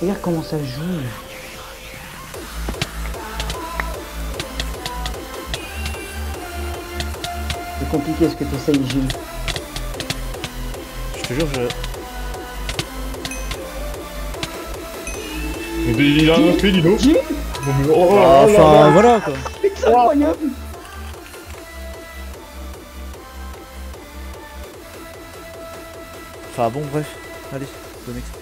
Regarde comment ça joue. C'est compliqué ce que tu essayes, Gilles. Je te jure, je. Mais il a rien fait, dis donc. Oh, Ah, Enfin, voilà quoi. C'est incroyable Enfin bon, bref. Allez, go next.